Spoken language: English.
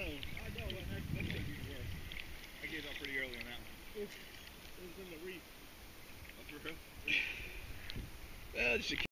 know. I know. That, that could be worse. I gave up pretty early on that one. It was in the reef. Up for real? well, just